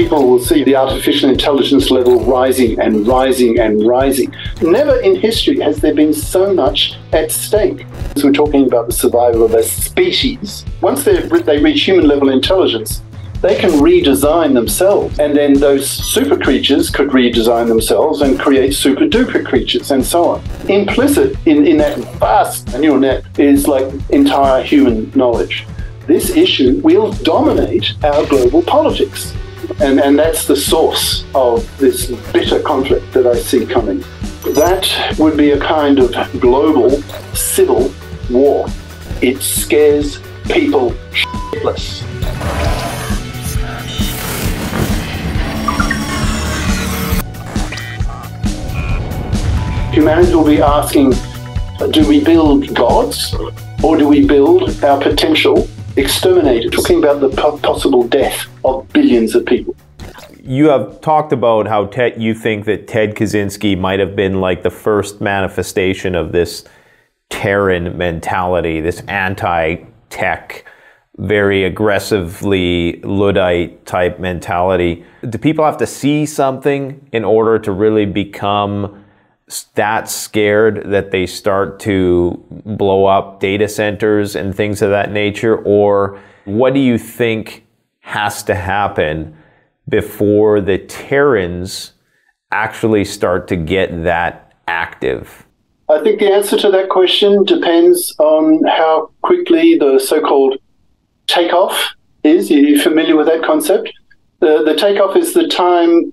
people will see the artificial intelligence level rising and rising and rising. Never in history has there been so much at stake. So we're talking about the survival of a species. Once they reach human level intelligence, they can redesign themselves. And then those super creatures could redesign themselves and create super duper creatures and so on. Implicit in, in that vast neural net is like entire human knowledge. This issue will dominate our global politics. And, and that's the source of this bitter conflict that I see coming. That would be a kind of global civil war. It scares people shitless. humanity will be asking do we build gods or do we build our potential exterminator? Talking about the possible death of billions of people. You have talked about how Ted, you think that Ted Kaczynski might have been like the first manifestation of this Terran mentality, this anti tech, very aggressively Luddite type mentality. Do people have to see something in order to really become that scared that they start to blow up data centers and things of that nature? Or what do you think has to happen before the Terrans actually start to get that active? I think the answer to that question depends on how quickly the so called takeoff is. Are you familiar with that concept? The, the takeoff is the time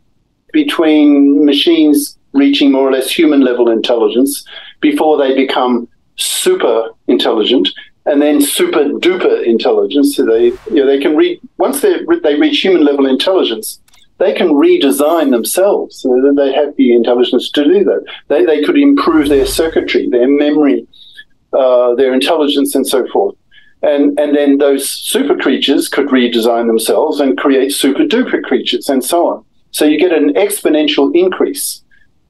between machines reaching more or less human level intelligence before they become super intelligent and then super duper intelligence. So they, you know, they can read once they they reach human level intelligence, they can redesign themselves. So they have the intelligence to do that. They they could improve their circuitry, their memory, uh, their intelligence, and so forth. And and then those super creatures could redesign themselves and create super duper creatures, and so on. So you get an exponential increase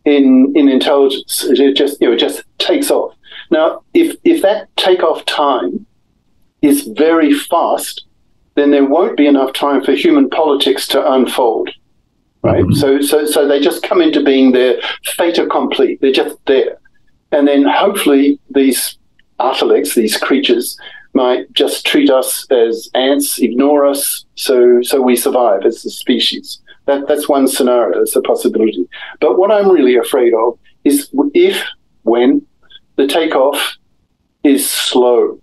in in intelligence. It just you know it just takes off. Now, if if that takeoff time is very fast, then there won't be enough time for human politics to unfold. Right. Mm-hmm. So so so they just come into being their fait accompli. They're just there, and then hopefully these artilects, these creatures, might just treat us as ants, ignore us, so so we survive as a species. That, that's one scenario, it's a possibility. But what I'm really afraid of is if, when the takeoff is slow.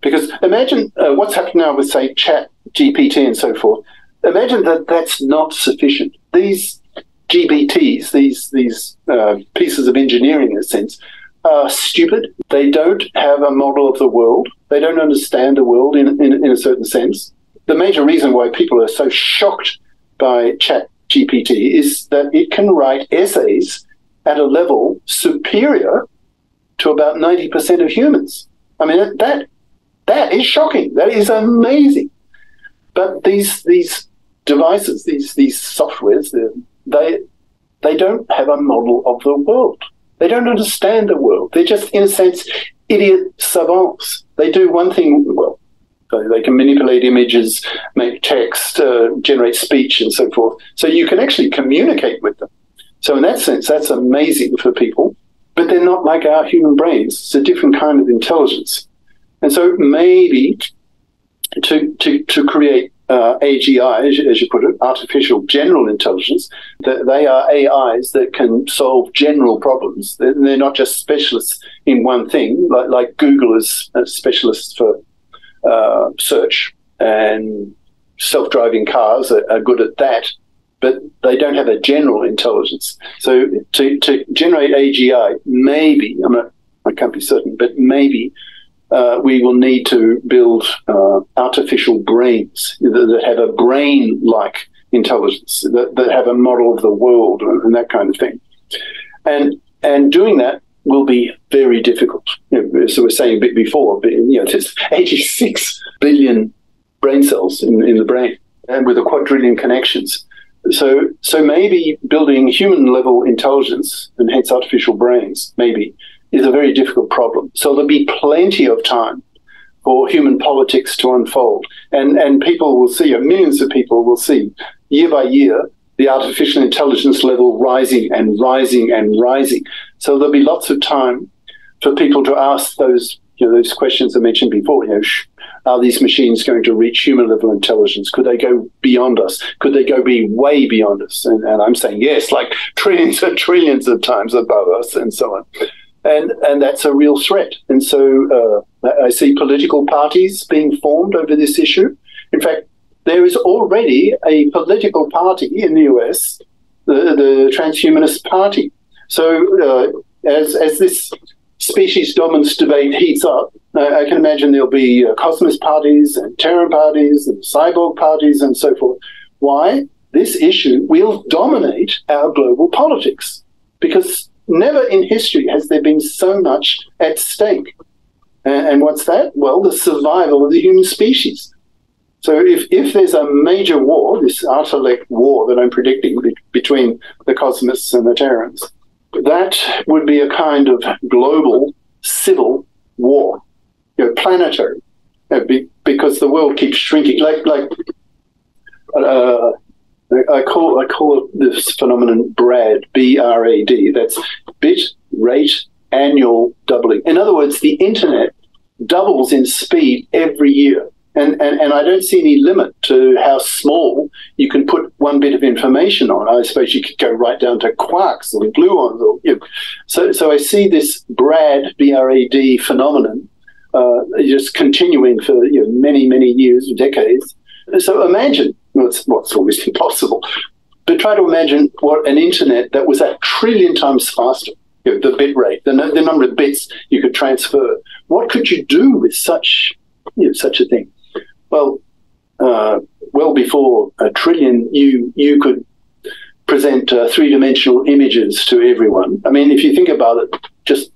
Because imagine uh, what's happening now with, say, Chat GPT and so forth. Imagine that that's not sufficient. These GPTs, these these uh, pieces of engineering, in a sense, are stupid. They don't have a model of the world. They don't understand the world in, in, in a certain sense. The major reason why people are so shocked by Chat GPT is that it can write essays at a level superior to about 90% of humans. I mean, that, that is shocking. That is amazing. But these, these devices, these, these softwares, they, they don't have a model of the world. They don't understand the world. They're just, in a sense, idiot savants. They do one thing. So they can manipulate images, make text, uh, generate speech, and so forth. So you can actually communicate with them. So in that sense, that's amazing for people. But they're not like our human brains. It's a different kind of intelligence. And so maybe to to to create uh, AGI, as, as, you put it, artificial general intelligence, that they are AIs that can solve general problems. They're, they're not just specialists in one thing, like, like Google is a specialist for uh, search, and self driving cars are, are, good at that, but they don't have a general intelligence. So to, to generate AGI, maybe, I'm not, I can't be certain, but maybe uh, we will need to build uh, artificial brains that, that have a brain like intelligence, that, that have a model of the world and that kind of thing. And and doing that will be very difficult. You know, so we're saying a bit before, but, you know, there's 86 billion brain cells in, in the brain and with a quadrillion connections. So, so maybe building human level intelligence and hence artificial brains, maybe, is a very difficult problem. So there'll be plenty of time for human politics to unfold. And, and people will see, or millions of people will see year by year, the artificial intelligence level rising and rising and rising. So there'll be lots of time for people to ask those you know those questions I mentioned before. You know, are these machines going to reach human level intelligence? Could they go beyond us? Could they go be way beyond us? And, and I'm saying yes, like trillions and trillions of times above us, and so on. And and that's a real threat. And so uh, I see political parties being formed over this issue. In fact, there is already a political party in the US, the, the Transhumanist Party. So uh, as as this species dominance debate heats up, I can imagine there'll be uh, Cosmist parties and Terran parties and cyborg parties and so forth. Why? This issue will dominate our global politics because never in history has there been so much at stake. And, and what's that? Well, the survival of the human species. So if, if there's a major war, this Artilect war that I'm predicting be- between the cosmists and the Terrans, that would be a kind of global civil war, you know, planetary, you know, be, because the world keeps shrinking. Like like uh, I call I call this phenomenon BRAD, B R A D. That's bit rate annual doubling. In other words, the internet doubles in speed every year. And, and, and I don't see any limit to how small you can put one bit of information on. I suppose you could go right down to quarks or gluons. Or, you know. so, so I see this BRAD, B-R-A-D phenomenon uh, just continuing for you know, many, many years, decades. So imagine, well, it's, well, almost impossible, but try to imagine what an internet that was a trillion times faster, you know, the bit rate, the, the number of bits you could transfer. What could you do with such, you know, such a thing? Well, uh, well before a trillion, you you could present uh, three dimensional images to everyone. I mean, if you think about it, just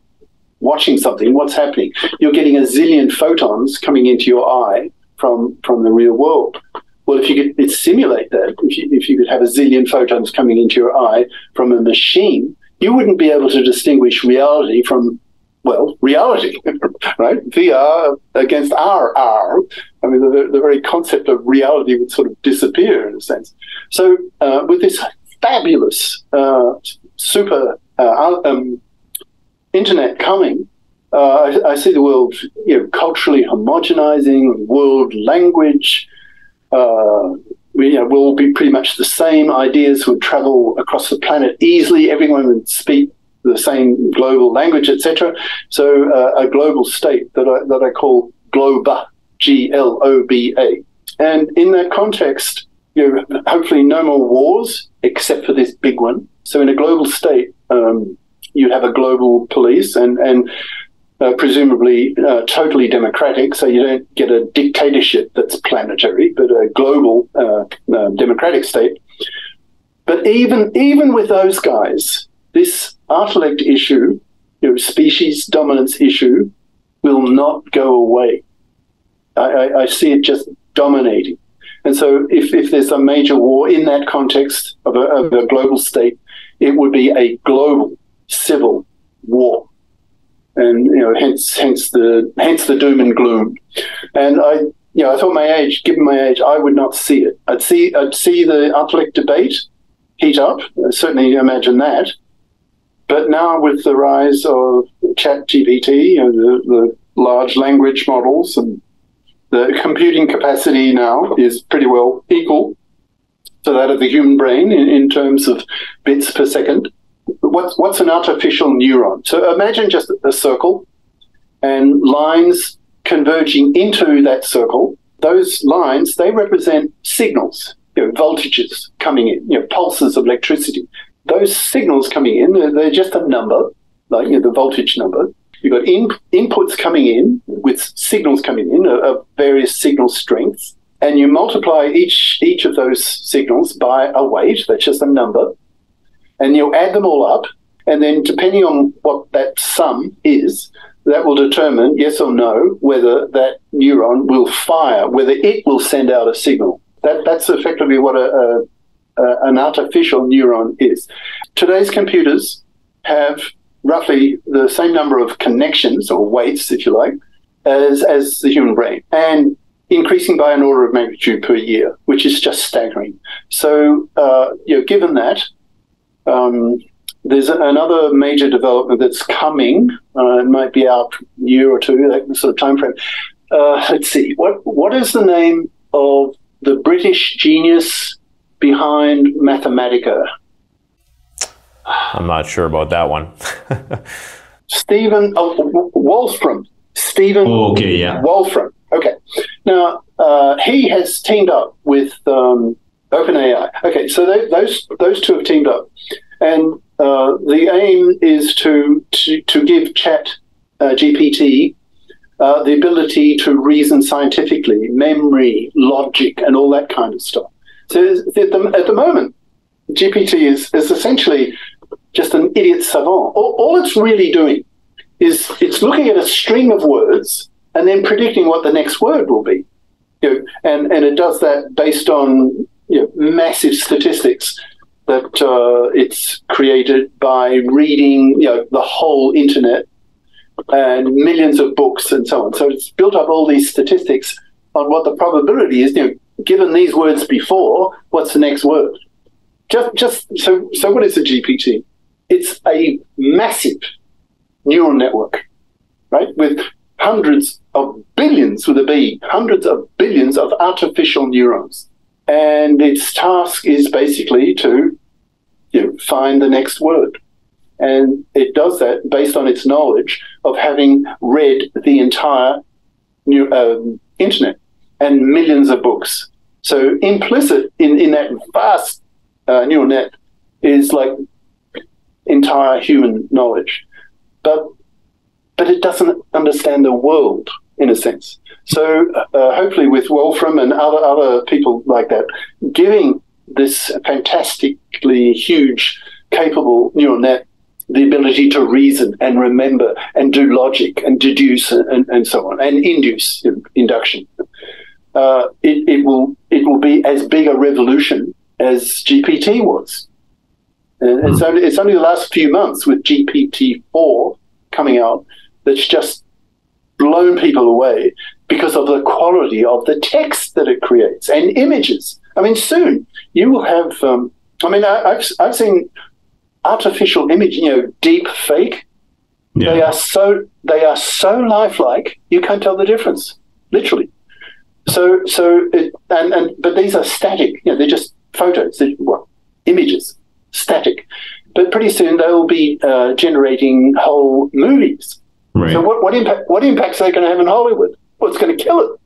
watching something, what's happening? You're getting a zillion photons coming into your eye from from the real world. Well, if you could simulate that, if you, if you could have a zillion photons coming into your eye from a machine, you wouldn't be able to distinguish reality from well, reality, right? VR against our R. I mean, the, the, very concept of reality would sort of disappear in a sense. So, uh, with this fabulous uh, super uh, um, internet coming, uh, I, I, see the world you know, culturally homogenizing, world language. Uh, we, you know, will be pretty much the same. Ideas would travel across the planet easily. Everyone would speak the same global language, etc. So uh, a global state that I, that I call Globa, G L O B A. And in that context, you know, hopefully no more wars except for this big one. So in a global state, um, you have a global police and and uh, presumably uh, totally democratic, so you don't get a dictatorship that's planetary, but a global uh, uh democratic state. But even even with those guys, this Artilect issue, you know, species dominance issue, will not go away. I, I, I see it just dominating. And so, if, if there's a major war in that context of a, of a global state, it would be a global civil war and you know, hence hence the hence the doom and gloom. And I, you know, I thought my age, given my age, I would not see it. I'd see I'd see the Artilect debate heat up. I certainly imagine that. But now with the rise of ChatGPT, and the, the large language models, and the computing capacity now is pretty well equal to that of the human brain in, in terms of bits per second. What's, what's an artificial neuron? So imagine just a circle and lines converging into that circle. Those lines, they represent signals, you know, voltages coming in, you know, pulses of electricity those signals coming in, they're, just a number, like you know, the voltage number. You've got in, inputs coming in with signals coming in of various signal strengths, and you multiply each each of those signals by a weight. That's just a number, and you add them all up, and then depending on what that sum is, that will determine yes or no whether that neuron will fire, whether it will send out a signal. That that's effectively what a, a uh, an artificial neuron is. Today's computers have roughly the same number of connections or weights, if you like, as, as the human brain. And increasing by an order of magnitude per year, which is just staggering. So, uh, you know, given that, um, there's another major development that's coming. Uh, it might be out year or two, that sort of time frame. Uh, let's see. What what is the name of the British genius behind Mathematica? I'm not sure about that one. Stephen oh, Wolfram. Stephen oh, okay, yeah. Wolfram. Okay. Now, uh, he has teamed up with um, OpenAI. Okay, so they, those, those two have teamed up. And uh, the aim is to, to, to give Chat uh, GPT uh, the ability to reason scientifically, memory, logic, and all that kind of stuff. So at the, at the moment, GPT is, is essentially just an idiot savant. All, all it's really doing is it's looking at a string of words and then predicting what the next word will be. You know, and, and it does that based on you know, massive statistics that uh, it's created by reading you know, the whole internet and millions of books and so on. So it's built up all these statistics on what the probability is. You know, given these words before, what's the next word? Just, just so. So, what is a GPT? It's a massive neural network, right, with hundreds of billions with a B, hundreds of billions of artificial neurons, and its task is basically to you know, find the next word. And it does that based on its knowledge of having read the entire new, um, internet and millions of books. So implicit in, in that vast uh, neural net is like entire human knowledge. But but it doesn't understand the world in a sense. So uh, hopefully, with Wolfram and other other people like that, giving this fantastically huge, capable neural net the ability to reason and remember and do logic and deduce and, and so on and induce induction. Uh, it, it will it will be as big a revolution as GPT was. And it's hmm. only it's only the last few months with GPT four coming out that's just blown people away because of the quality of the text that it creates and images. I mean, soon you will have. Um, I mean, I, have I've seen artificial image, you know, deep fake. Yeah. They are so they are so lifelike you can't tell the difference, literally. So so it, and and but these are static. You know, they're just photos. They're, well, images, static. But pretty soon they will be uh, generating whole movies. Right. So what, what impact what impacts are they going to have in Hollywood? What's well, going to kill it?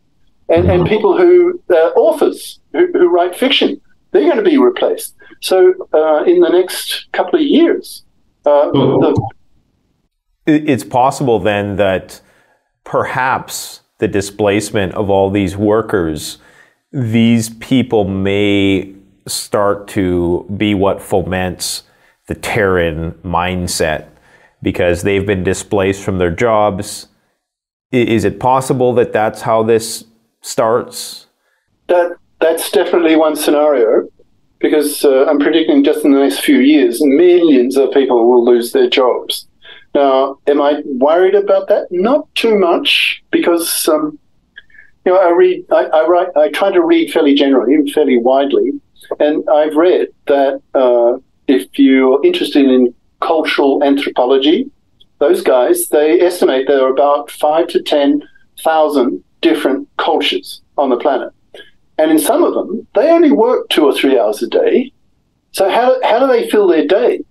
And mm-hmm. and people who uh, authors who, who write fiction they're going to be replaced. So uh, in the next couple of years, uh, the, it's possible then that perhaps the displacement of all these workers, these people may start to be what foments the Terran mindset because they've been displaced from their jobs. Is it possible that that's how this starts? That that's definitely one scenario because uh, I'm predicting just in the next few years, millions of people will lose their jobs. Now, am I worried about that? Not too much, because um, you know I read, I, I, write, I try to read fairly generally, fairly widely, and I've read that uh, if you're interested in cultural anthropology, those guys they estimate there are about five to ten thousand different cultures on the planet. And in some of them, they only work two or three hours a day. So how, how do they fill their day?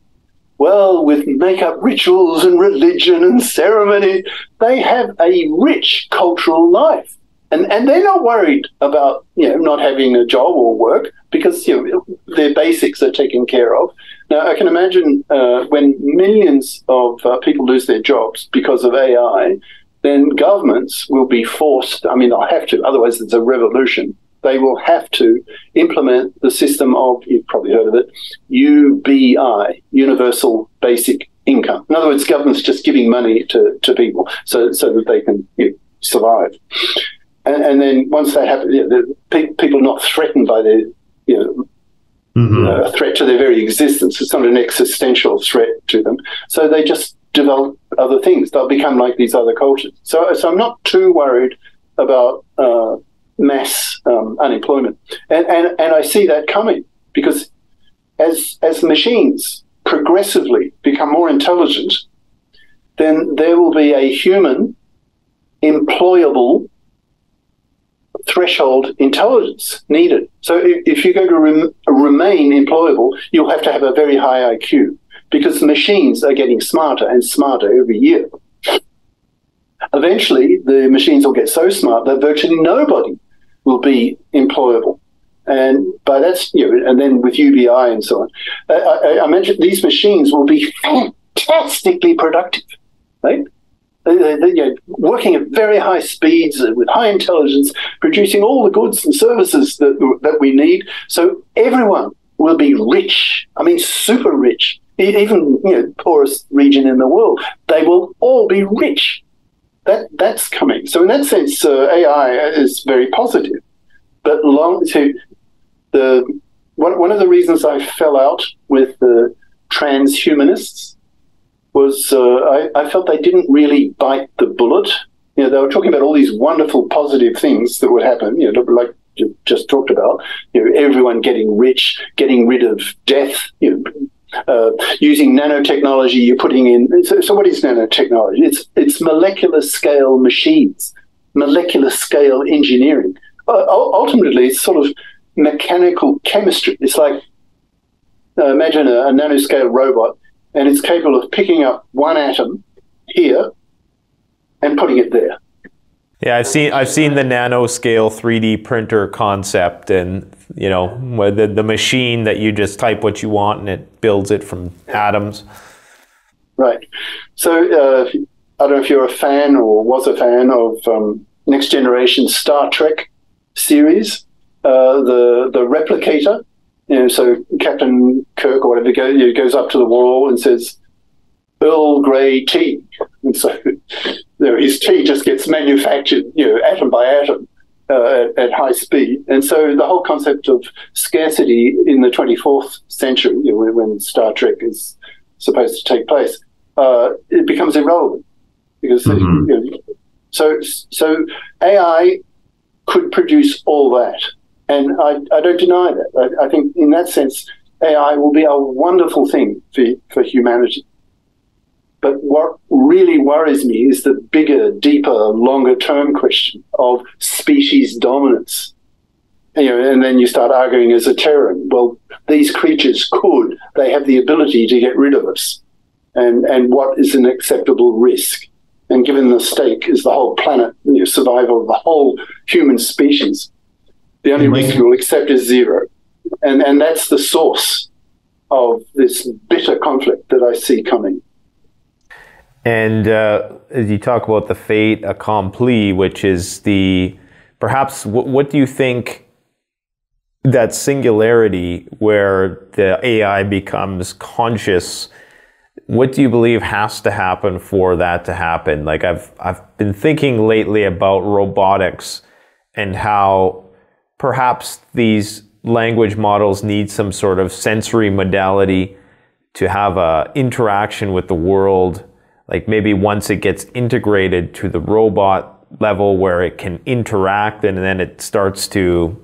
Well, with make-up rituals and religion and ceremony, they have a rich cultural life. And, and they're not worried about you know not having a job or work because you know their basics are taken care of. Now I can imagine uh, when millions of uh, people lose their jobs because of AI, then governments will be forced. I mean, they'll have to, otherwise it's a revolution they will have to implement the system of, you've probably heard of it, UBI, Universal Basic Income. In other words, government's just giving money to, to people so, so that they can you know, survive. And, and, then once they have, you know, the, people are not threatened by the, you know, mm-hmm. uh, threat to their very existence. It's not an existential threat to them. So they just develop other things. They'll become like these other cultures. So, so I'm not too worried about uh, mass um, unemployment. And, and, and I see that coming because as, as machines progressively become more intelligent, then there will be a human employable threshold intelligence needed. So if, if you're going to rem- remain employable, you'll have to have a very high IQ because machines are getting smarter and smarter every year. Eventually, the machines will get so smart that virtually nobody will be employable. And by that's, you know, and then with UBI and so on. I, I mentioned these machines will be fantastically productive, right? They, they, you know, working at very high speeds with high intelligence, producing all the goods and services that, that we need. So everyone will be rich. I mean, super rich. Even you know, poorest region in the world, they will all be rich. That that's coming. So in that sense, uh, AI is very positive. But long to the one, one of the reasons I fell out with the transhumanists was uh, I, I, felt they didn't really bite the bullet. You know, they were talking about all these wonderful positive things that would happen. You know, like you just talked about. You know, everyone getting rich, getting rid of death. You know, uh, using nanotechnology, you're putting in. So, so, what is nanotechnology? It's it's molecular scale machines, molecular scale engineering. Uh, ultimately, it's sort of mechanical chemistry. It's like uh, imagine a, a nanoscale robot and it's capable of picking up one atom here and putting it there. Yeah, I've seen I've seen the nanoscale 3D printer concept, and you know the the machine that you just type what you want and it builds it from atoms. Right. So uh, I don't know if you're a fan or was a fan of um, Next Generation Star Trek series, uh, the the Replicator you know, so Captain Kirk or whatever goes, goes up to the wall and says, Earl Grey tea. And so you know, his tea just gets manufactured, you know, atom by atom uh, at, at, high speed. And so the whole concept of scarcity in the 24th century, you know, when, when, Star Trek is supposed to take place, uh, it becomes irrelevant because mm-hmm. you know, so so AI could produce all that. And I, I don't deny that. I, I, think in that sense, AI will be a wonderful thing for, for humanity. But what really worries me is the bigger, deeper, longer term question of species dominance. You know, and then you start arguing as a Terran. Well, these creatures could, they have the ability to get rid of us. And, and what is an acceptable risk? And given the stake is the whole planet, you know, survival of the whole human species, the only risk we will accept is zero. And, and that's the source of this bitter conflict that I see coming. And uh, as you talk about the fait accompli, which is the perhaps what, what do you think that singularity where the AI becomes conscious? What do you believe has to happen for that to happen? Like I've I've been thinking lately about robotics and how perhaps these language models need some sort of sensory modality to have a interaction with the world like maybe once it gets integrated to the robot level where it can interact and then it starts to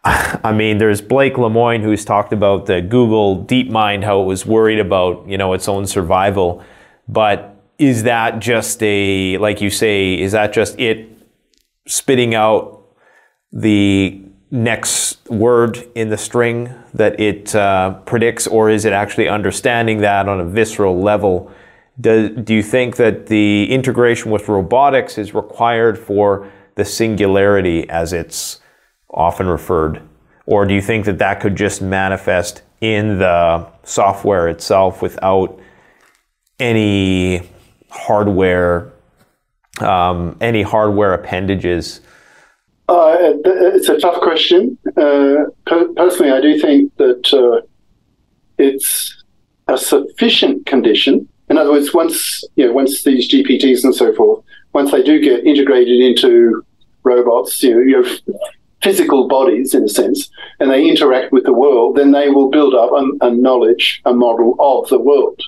I mean, there's Blake Lemoine who's talked about the Google DeepMind, how it was worried about, you know, its own survival. But is that just a, like you say, is that just it spitting out the next word in the string that it uh, predicts, or is it actually understanding that on a visceral level? Do, do you think that the integration with robotics is required for the singularity as it's often referred? Or do you think that that could just manifest in the software itself without any hardware, um, any hardware appendages uh, it's a tough question. Uh, personally, I do think that uh, it's a sufficient condition. In other words, once you know, once these GPTs and so forth, once they do get integrated into robots, you know, you have physical bodies in a sense, and they interact with the world, then they will build up a, a knowledge, a model of the world.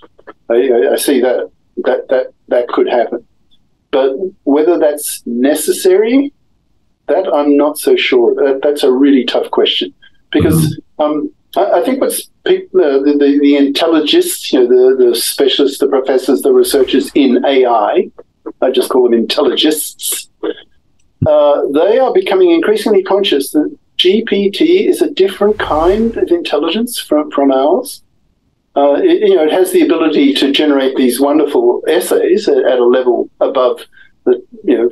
I, I see that that that that could happen, but whether that's necessary that I'm not so sure. That, that's a really tough question because um, I, I, think what's people, the, the, the intelligists, you know, the, the specialists, the professors, the researchers in AI, I just call them intelligists, uh, they are becoming increasingly conscious that GPT is a different kind of intelligence from, from ours. Uh, it, you know, it has the ability to generate these wonderful essays at, at a level above the, you know,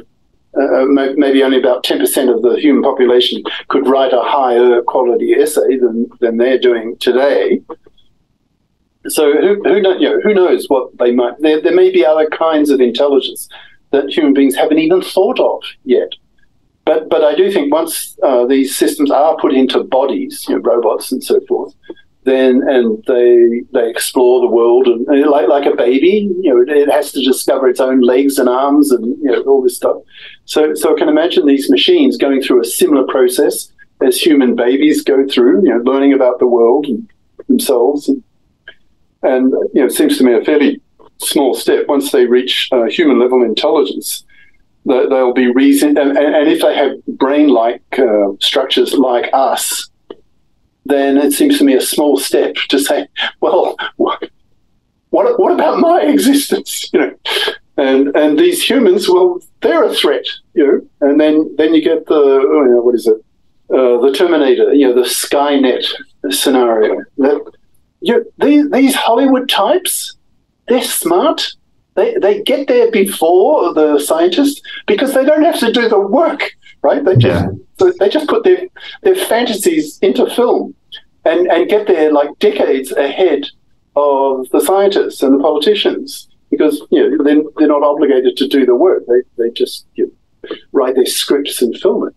uh, maybe only about 10% of the human population could write a higher quality essay than, than they're doing today. So who, who, know, you know, who knows what they might, there, there may be other kinds of intelligence that human beings haven't even thought of yet. But, but I do think once uh, these systems are put into bodies, you know, robots and so forth, then and they they explore the world and, and, like like a baby, you know, it, has to discover its own legs and arms and you know all this stuff. So so I can imagine these machines going through a similar process as human babies go through, you know, learning about the world and themselves, and, and you know, it seems to me a fairly small step once they reach uh, human level intelligence. They'll be reason, and, and if they have brain-like uh, structures like us, then it seems to me a small step to say, well, what, what about my existence? You know, and and these humans, well, they're a threat, you know. And then then you get the oh, you know, what is it, uh, the Terminator, you know, the Skynet scenario. That you, these these Hollywood types, they're smart. They, they get there before the scientists because they don't have to do the work, right? They just yeah. they just put their their fantasies into film and, and get there like decades ahead of the scientists and the politicians because you know they're, they're not obligated to do the work. They, they just you know, write their scripts and film it.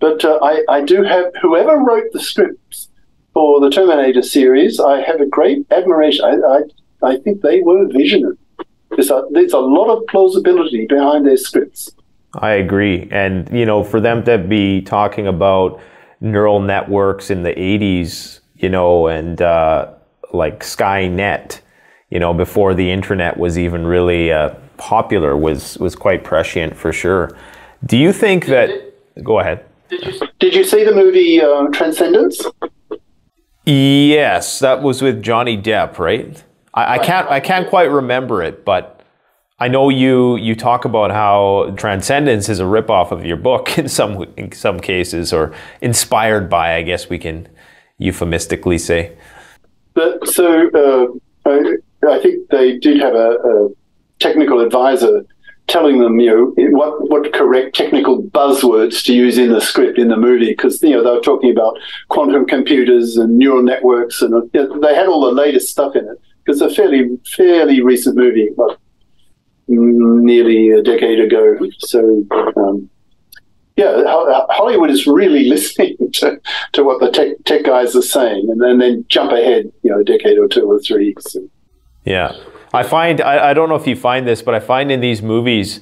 But uh, I, I do have whoever wrote the scripts for the Terminator series. I have a great admiration. I, I, I think they were visionary. There's a, there's a lot of plausibility behind their scripts. I agree, and you know, for them to be talking about neural networks in the 80s, you know, and uh, like Skynet, you know, before the internet was even really uh, popular, was was quite prescient for sure. Do you think that? Go ahead. Did you, did you see the movie uh, Transcendence? Yes, that was with Johnny Depp, right? I, I can't I can't quite remember it, but I know you you talk about how Transcendence is a ripoff of your book in some in some cases, or inspired by, I guess we can euphemistically say. But so uh, I, I, think they did have a, a, technical advisor telling them, you know, what what correct technical buzzwords to use in the script in the movie, because you know they were talking about quantum computers and neural networks, and you know, they had all the latest stuff in it. It's a fairly fairly recent movie, nearly a decade ago. So, um, yeah, Hollywood is really listening to, to what the tech, tech guys are saying, and then, then jump ahead, you know, a decade or two or three. So. Yeah, I find I, I don't know if you find this, but I find in these movies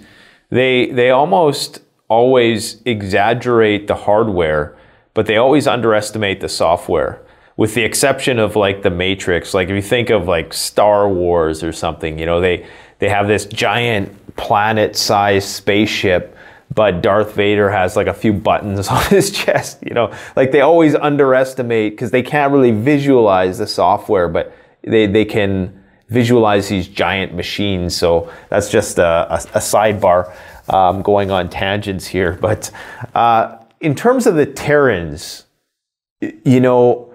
they they almost always exaggerate the hardware, but they always underestimate the software with the exception of like the Matrix. Like if you think of like Star Wars or something, you know, they they have this giant planet-sized spaceship, but Darth Vader has like a few buttons on his chest. You know, like they always underestimate because they can't really visualize the software, but they they can visualize these giant machines. So that's just a, a, a sidebar. Um, going on tangents here, but uh, in terms of the Terrans, you know,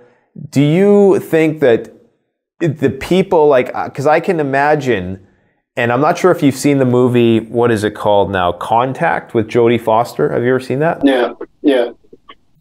do you think that the people like because I can imagine and I'm not sure if you've seen the movie, what is it called now? Contact with Jodie Foster. Have you ever seen that? Yeah, yeah.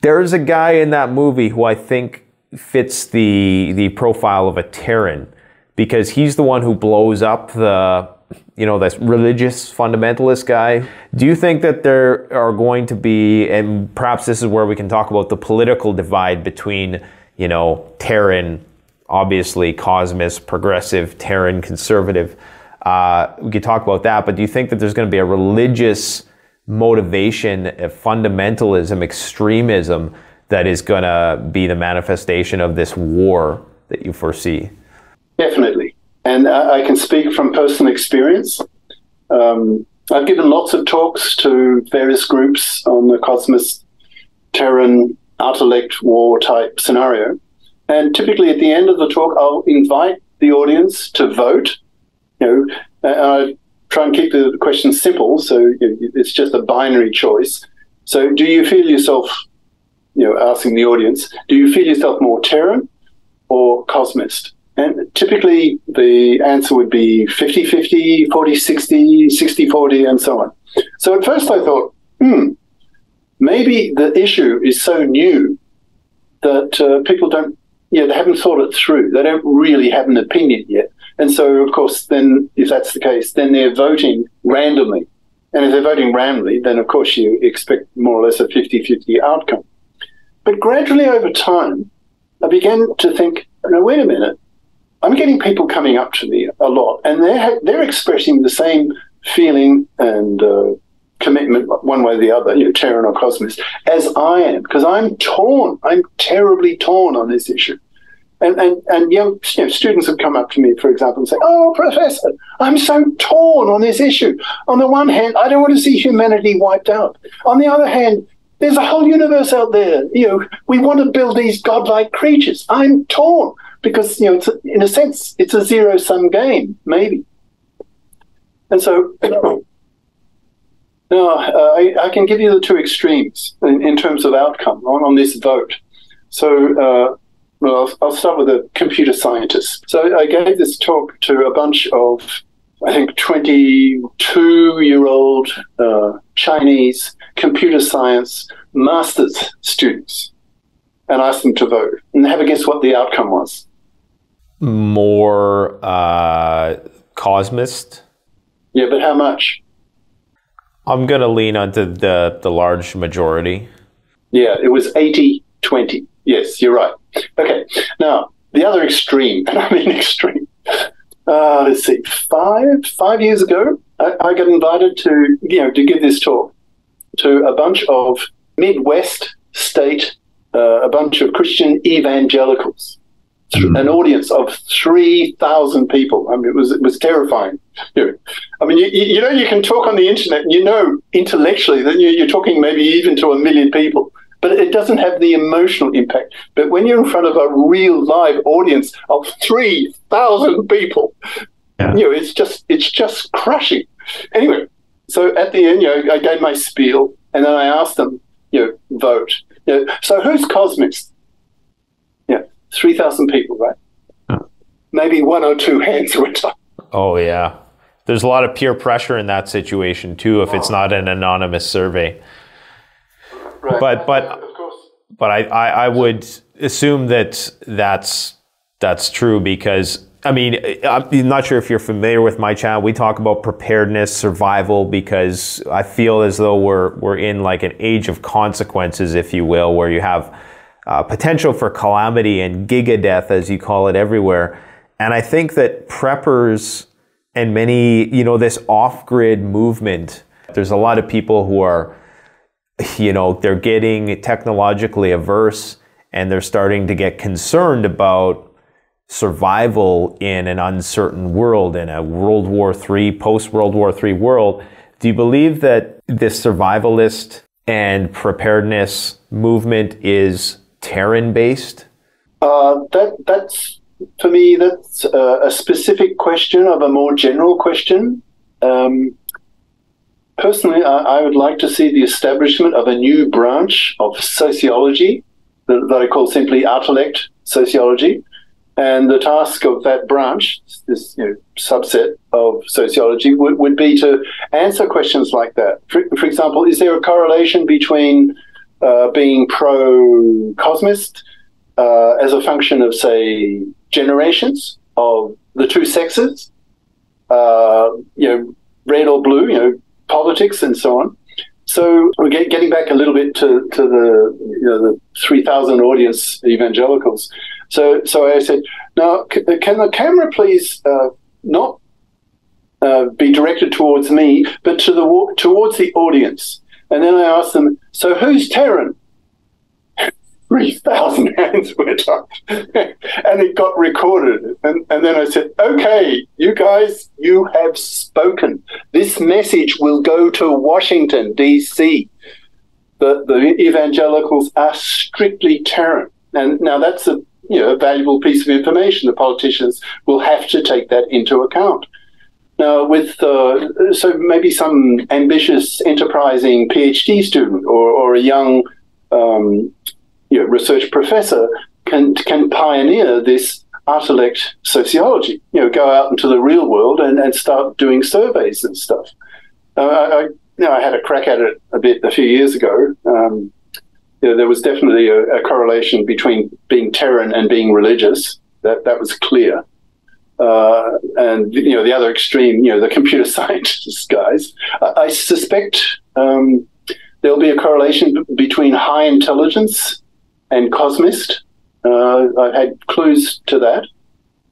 There's a guy in that movie who I think fits the the profile of a Terran because he's the one who blows up the you know this religious fundamentalist guy. Do you think that there are going to be and perhaps this is where we can talk about the political divide between, you know, Terran obviously Cosmist, progressive, Terran conservative uh, we could talk about that, but do you think that there's going to be a religious motivation, a fundamentalism, extremism that is going to be the manifestation of this war that you foresee? Definitely. And I can speak from personal experience. Um, I've given lots of talks to various groups on the Cosmist Terran, Artilect war type scenario. And typically at the end of the talk, I'll invite the audience to vote. Know, I try and keep the question simple, so it's just a binary choice. So, do you feel yourself, you know, asking the audience, do you feel yourself more Terran or Cosmist? And typically the answer would be 50 50, 40 60, 60 40, and so on. So at first I thought, hmm, maybe the issue is so new that uh, people don't, yeah, they haven't thought it through. They don't really have an opinion yet. And so, of course, then if that's the case, then they're voting randomly. And if they're voting randomly, then of course you expect more or less a 50 50 outcome. But gradually over time, I began to think, no, wait a minute. I'm getting people coming up to me a lot, and they're they're expressing the same feeling and uh, commitment, one way or the other, you know, Terran or Cosmist, as I am, because I'm torn. I'm terribly torn on this issue. And, and, and young you know, students have come up to me, for example, and say, Oh, Professor, I'm so torn on this issue. On the one hand, I don't want to see humanity wiped out. On the other hand, there's a whole universe out there. You know, we want to build these godlike creatures. I'm torn because you know, a, in a sense, it's a zero sum game, maybe. And so, now uh, I, I, can give you the two extremes in, in terms of outcome on, on this vote. So, uh, well, I'll, I'll start with a computer scientist. So, I gave this talk to a bunch of, I think, 22 year old uh, Chinese computer science master's students and asked them to vote. And have a guess what the outcome was more uh, Cosmist. Yeah, but how much? I'm going to lean onto the, the large majority. Yeah, it was 80 20. Yes, you're right. Okay, now the other extreme, and I mean extreme. Uh, let's see, five five years ago, I, I got invited to you know to give this talk to a bunch of Midwest state, uh, a bunch of Christian evangelicals mm-hmm. an audience of 3,000 people. I mean, it was, it was terrifying. You know, I mean, you, you know, you can talk on the internet and you know intellectually that you're talking maybe even to a million people but it doesn't have the emotional impact. But when you're in front of a real live audience of three thousand people, yeah. you know, it's just it's just crushing. Anyway, so at the end, you know, I gave my spiel, and then I asked them, you know, vote. You know, so who's Cosmist? 3,000 people, right? Maybe one or two hands went up. Oh, yeah. There's a lot of peer pressure in that situation, too, if oh. it's not an anonymous survey. Right. But, but, but I, I, I would assume that that's, that's true because I mean, I'm not sure if you're familiar with my channel. We talk about preparedness, survival, because I feel as though we're we're in like an age of consequences, if you will, where you have uh, potential for calamity and giga death, as you call it everywhere. And I think that preppers and many, you know, this off grid movement, there's a lot of people who are, you know, they're getting technologically averse and they're starting to get concerned about survival in an uncertain world, in a World War III, post World War III world. Do you believe that this survivalist and preparedness movement is Terran based? Uh, that that's for me. That's a, a, specific question of a more general question. Um, personally, I, I, would like to see the establishment of a new branch of sociology that, that I call simply intellect sociology. And the task of that branch, this you know, subset of sociology, would, would be to answer questions like that. For, for example, is there a correlation between uh, being pro Cosmist uh, as a function of, say, generations of the two sexes, uh, you know, red or blue, you know, politics and so on. So getting back a little bit to, to the you know the three thousand audience evangelicals. So so I said, now can the camera please uh, not uh, be directed towards me, but to the towards the audience. And then I asked them, so who's Terran? 3,000 hands went up and it got recorded. And, and then I said, okay, you guys, you have spoken. This message will go to Washington, D.C. The, the evangelicals are strictly Terran. And now that's a you know, valuable piece of information. The politicians will have to take that into account. Now, with uh, so maybe some ambitious, enterprising PhD student or, or a young um, you know, research professor can can pioneer this Artilect sociology. You know, go out into the real world and, and start doing surveys and stuff. Uh, I, you know, I had a crack at it a bit a few years ago. Um, you know, there was definitely a, a, correlation between being Terran and being religious. That that was clear. Uh, and you know, the other extreme, you know, the computer scientists guys. I, I suspect um, there'll be a correlation between high intelligence and cosmist. Uh, I've had clues to that.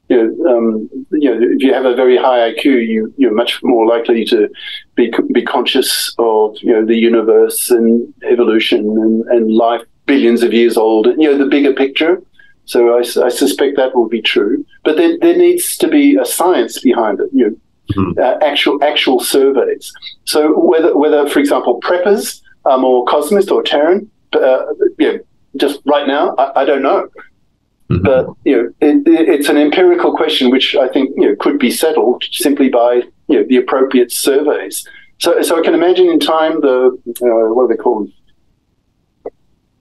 You know, um, you know, if you have a very high IQ, you you're much more likely to be be conscious of you know the universe and evolution and, and life billions of years old. You know the bigger picture. So I, I suspect that will be true. But there, there needs to be a science behind it. You know, mm-hmm. uh, actual actual surveys. So whether whether for example preppers are more cosmist or Terran, uh, you know, just right now, I, I don't know. Mm-hmm. But you know, it, it's an empirical question which I think you know could be settled simply by you know the appropriate surveys. So, so I can imagine in time the uh, what are they called?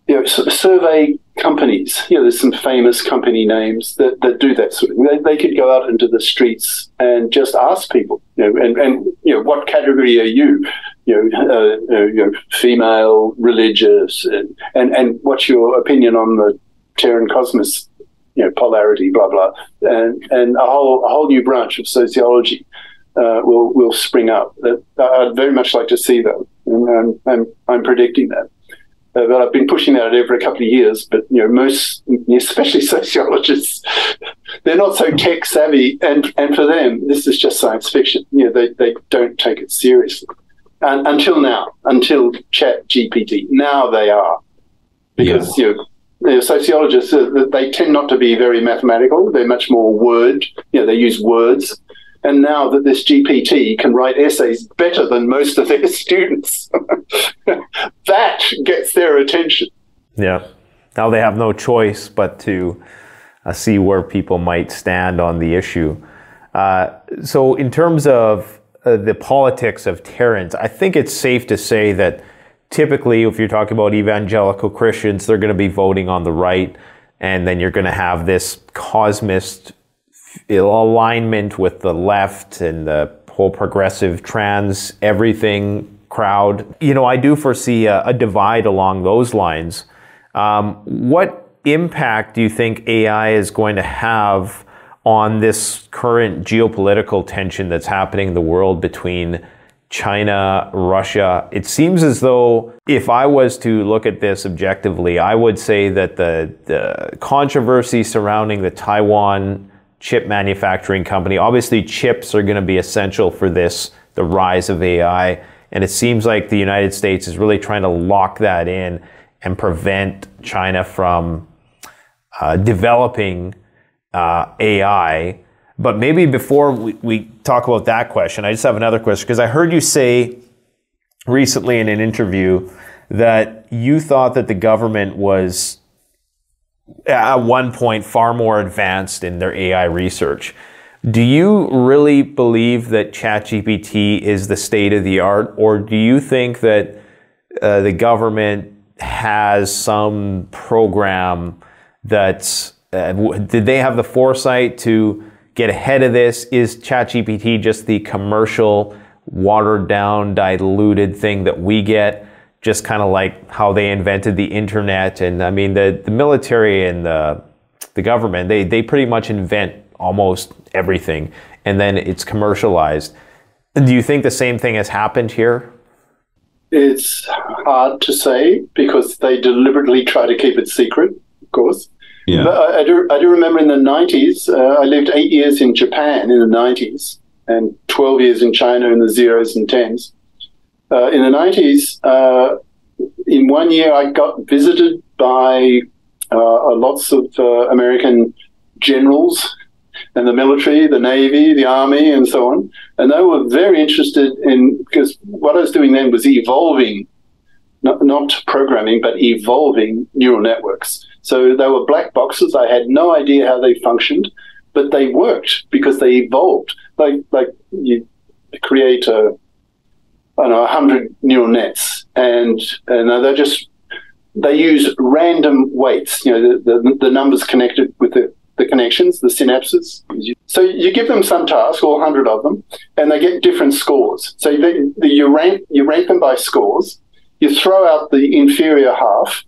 You know, survey companies. You know, there's some famous company names that, that do that sort of thing. They, they could go out into the streets and just ask people, you know, and, and you know, what category are you? You know, uh, uh, you know, female, religious, and, and, and what's your opinion on the Terran Cosmist, you know, polarity, blah blah, and and a whole a whole new branch of sociology uh, will will spring up. That I'd very much like to see that, and I'm I'm, I'm predicting that. Uh, but I've been pushing that every couple of years. But you know, most, especially sociologists, they're not so tech savvy, and and for them, this is just science fiction. You know, they they don't take it seriously. And until now, until Chat GPT, now they are, because yeah. you know. The sociologists, uh, they tend not to be very mathematical. They're much more word. You know, they use words and now that this GPT can write essays better than most of their students, that gets their attention. Yeah. Now they have no choice but to uh, see where people might stand on the issue. Uh, so, in terms of uh, the politics of Terrans, I think it's safe to say that typically, if you're talking about evangelical Christians, they're going to be voting on the right, and then you're going to have this cosmist alignment with the left and the whole progressive trans everything crowd. You know, I do foresee a, a divide along those lines. Um, what impact do you think AI is going to have on this current geopolitical tension that's happening in the world between China, Russia? It seems as though if I was to look at this objectively, I would say that the, the controversy surrounding the Taiwan chip manufacturing company. Obviously, chips are going to be essential for this, the rise of AI. And it seems like the United States is really trying to lock that in and prevent China from uh, developing uh, AI. But maybe before we, we talk about that question, I just have another question because I heard you say recently in an interview that you thought that the government was at one point far more advanced in their AI research. Do you really believe that ChatGPT is the state of the art, or do you think that uh, the government has some program that's uh, did they have the foresight to get ahead of this? Is ChatGPT just the commercial, watered down, diluted thing that we get? just kind of like how they invented the internet. And I mean, the, the military and the, the government, they, they pretty much invent almost everything and then it's commercialized. Do you think the same thing has happened here? It's hard to say because they deliberately try to keep it secret, of course. Yeah. But I, do, I do remember in the 90s, uh, I lived eight years in Japan in the 90s and 12 years in China in the zeros and tens uh, in the 90s, uh, in one year, I got visited by uh, lots of uh, American generals and the military, the navy, the army, and so on. And they were very interested in because what I was doing then was evolving, not, not programming, but evolving neural networks. So they were black boxes. I had no idea how they functioned, but they worked because they evolved. Like like you create a I don't know, 100 neural nets, and, and they just they use random weights, you know, the, the, the numbers connected with the, the connections, the synapses. So you give them some task, or 100 of them, and they get different scores. So the, you, rank, you rank them by scores, you throw out the inferior half,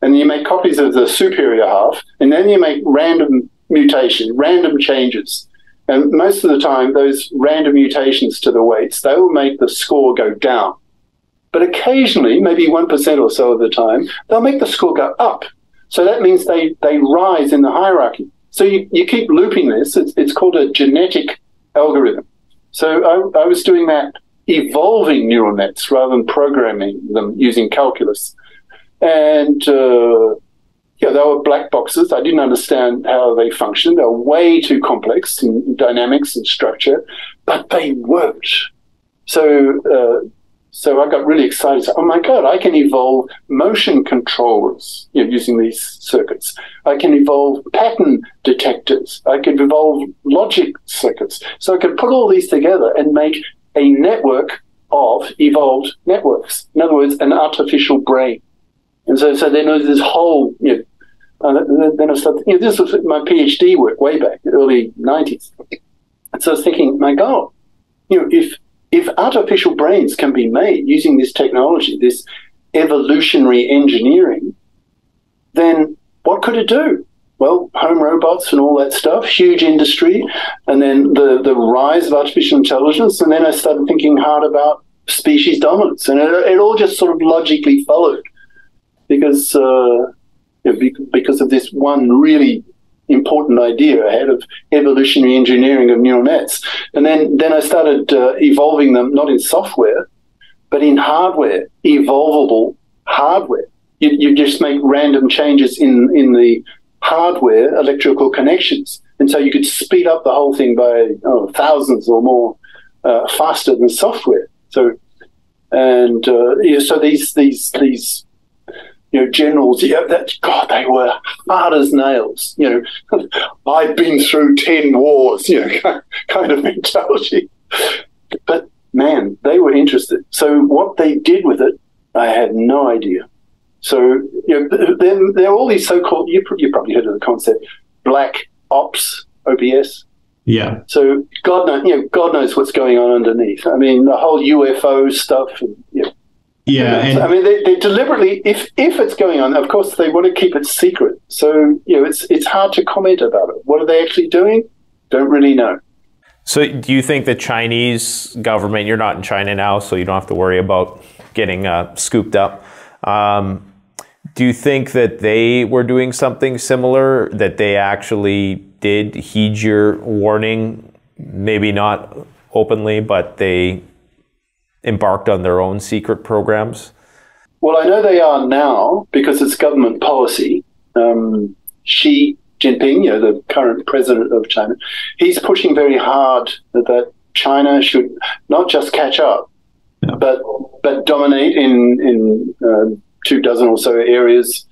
and you make copies of the superior half, and then you make random mutation, random changes. And most of the time, those random mutations to the weights, they will make the score go down. But occasionally, maybe 1% or so of the time, they'll make the score go up. So that means they, they rise in the hierarchy. So you, you keep looping this. It's, it's called a genetic algorithm. So I, I was doing that evolving neural nets rather than programming them using calculus. And uh, yeah, they were black boxes. I didn't understand how they functioned. They were way too complex in dynamics and structure, but they worked. So, uh, so I got really excited. oh my God, I can evolve motion controllers you know, using these circuits. I can evolve pattern detectors. I can evolve logic circuits. So I could put all these together and make a network of evolved networks. In other words, an artificial brain. And so, so then there's this whole, you know, and then I started, you know, this was my PhD work way back, early 90s. And so I was thinking, my God, you know, if, if artificial brains can be made using this technology, this evolutionary engineering, then what could it do? Well, home robots and all that stuff, huge industry, and then the, the rise of artificial intelligence. And then I started thinking hard about species dominance. And it, it all just sort of logically followed because uh, because of this one really important idea ahead of evolutionary engineering of neural nets. And then, then I started uh, evolving them, not in software, but in hardware, evolvable hardware. You, you just make random changes in, in the hardware electrical connections. And so you could speed up the whole thing by oh, thousands or more uh, faster than software. So, and uh, yeah, so these these these you know, generals, yeah, that God, they were hard as nails. You know, I've been through ten wars, you know, kind of mentality. But man, they were interested. So what they did with it, I had no idea. So you know, there, there are all these so-called. You, you probably heard of the concept, black ops, OPS. Yeah. So God knows, you know, God knows what's going on underneath. I mean, the whole UFO stuff, and, you know, yeah, and, I mean, they, they, deliberately, if if it's going on, of course, they want to keep it secret. So you know, it's it's hard to comment about it. What are they actually doing? Don't really know. So, do you think the Chinese government? You're not in China now, so you don't have to worry about getting uh, scooped up. Um, do you think that they were doing something similar? That they actually did heed your warning? Maybe not openly, but they embarked on their own secret programs? Well, I know they are now because it's government policy. Um, Xi Jinping, you know, the current president of China, he's pushing very hard that China should not just catch up, yeah. but but dominate in in uh, two dozen or so areas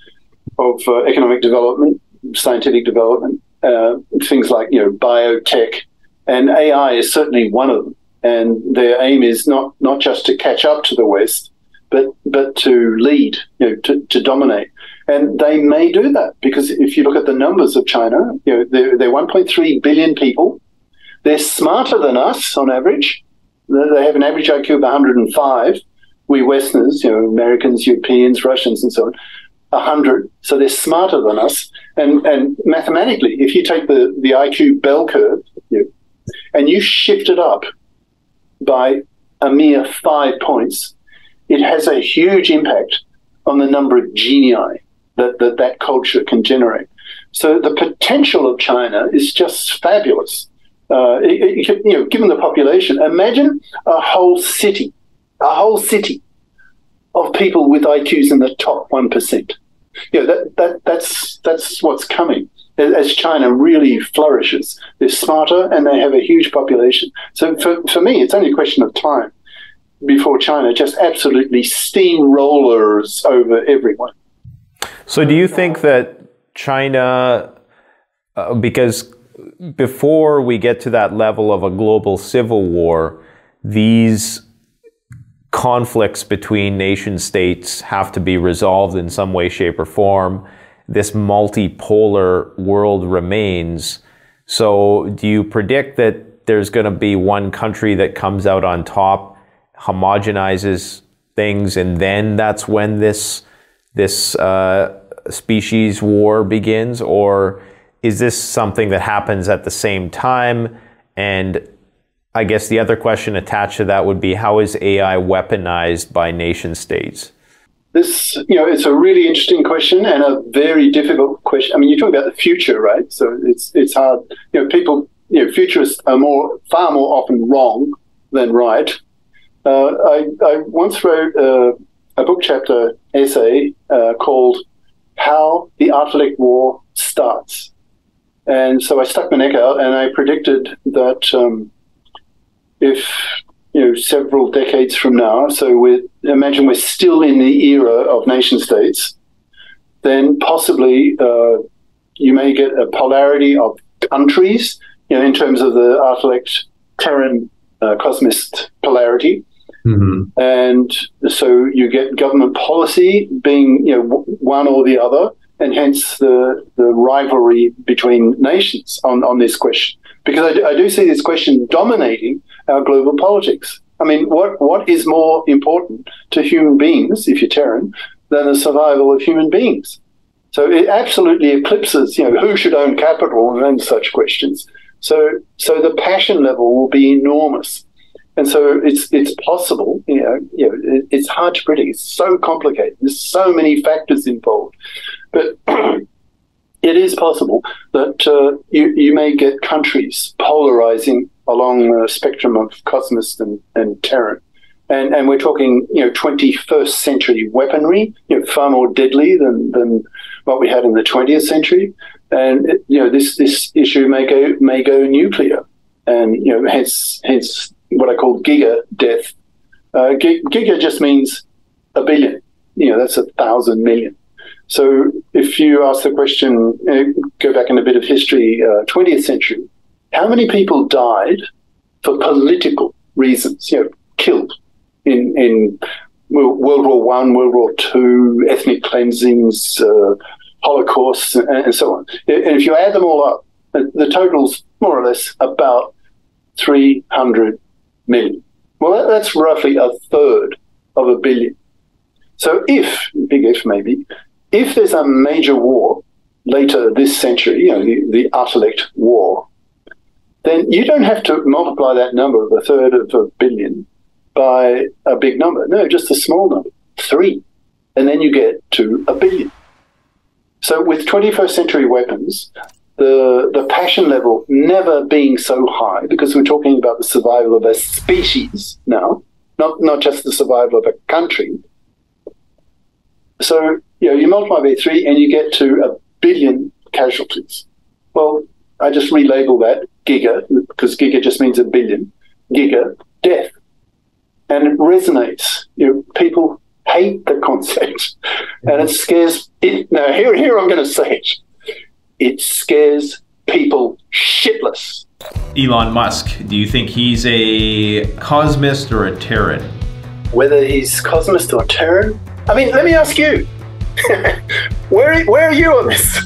of uh, economic development, scientific development, uh, things like you know biotech, and AI is certainly one of them and their aim is not not just to catch up to the West, but but to lead, you know, to, to dominate. And they may do that because if you look at the numbers of China, you know, they're, they're 1.3 billion people. They're smarter than us on average. They have an average IQ of 105. We Westerners, you know, Americans, Europeans, Russians, and so on, 100. So they're smarter than us. And and mathematically, if you take the, the IQ bell curve you know, and you shift it up by a mere five points, it has a huge impact on the number of genii that that, that culture can generate. So the potential of China is just fabulous. Uh, it, it, you know, given the population, imagine a whole city, a whole city of people with IQs in the top one percent. you know, that, that, that's, that's what's coming as China really flourishes. They're smarter and they have a huge population. So for, for me, it's only a question of time before China just absolutely steamrollers over everyone. So do you think that China, uh, because before we get to that level of a global civil war, these conflicts between nation states have to be resolved in some way, shape, or form. This multipolar world remains. So, do you predict that there's going to be one country that comes out on top, homogenizes things, and then that's when this this uh, species war begins, or is this something that happens at the same time? And I guess the other question attached to that would be how is AI weaponized by nation states? This, you know, it's a really interesting question and a very difficult question. I mean, you're talking about the future, right? So it's it's hard. You know, people, you know, futurists are more far more often wrong than right. Uh, I, I once wrote a, a book chapter essay uh, called "How the Artilect War Starts," and so I stuck my neck out and I predicted that. Um, if you know several decades from now, so we imagine we're still in the era of nation states, then possibly uh, you may get a polarity of countries, you know, in terms of the Artilect Terran uh, cosmist polarity. Mm-hmm. And so you get government policy being, you know, one or the other, and hence the, the rivalry between nations on, on this question. Because I do, I do see this question dominating our global politics. I mean, what, what is more important to human beings, if you're Terran, than the survival of human beings? So it absolutely eclipses, you know, who should own capital and such questions. So, so the passion level will be enormous. And so it's it's possible, you know, you know it, it's hard to predict. It's so complicated. There's so many factors involved. But it is possible that uh, you, you may get countries polarizing along the spectrum of cosmist and, and Terran. And, and we're talking, you know, 21st century weaponry, you know, far more deadly than, than what we had in the 20th century. And, you know, this, this issue may go, may go nuclear. And, you know, hence, hence what I call giga death. Uh, giga just means a billion. You know, that's a thousand million. So if you ask the question, go back in a bit of history, uh, 20th century, how many people died for political reasons, you know, killed in, in World War One, World War Two, ethnic cleansings, uh, Holocaust, and, and, so on. And if you add them all up, the total's more or less about 300 million. Well, that's roughly a third of a billion. So if, big if maybe, if there's a major war later this century, you know, the, the Artilect War, then you don't have to multiply that number of a third of a billion by a big number. No, just a small number, three. And then you get to a billion. So with 21st century weapons, the, the passion level never being so high, because we're talking about the survival of a species now, not, not just the survival of a country. So, you know, you multiply by three and you get to a billion casualties. Well, I just relabel that giga, because giga just means a billion, giga, death. And it resonates. You know, people hate the concept. And it mm-hmm. scares it. Now, here, here I'm going to say it. It scares people shitless. Elon Musk, do you think he's a cosmist or a Terran? Whether he's cosmist or Terran? I mean, let me ask you. where, where are you on this?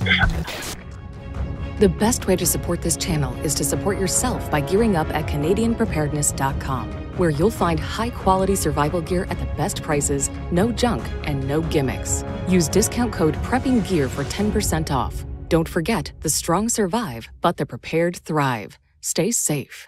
The best way to support this channel is to support yourself by gearing up at CanadianPreparedness.com, where you'll find high quality survival gear at the best prices, no junk, and no gimmicks. Use discount code PREPPINGGEAR for 10% off. Don't forget the strong survive, but the prepared thrive. Stay safe.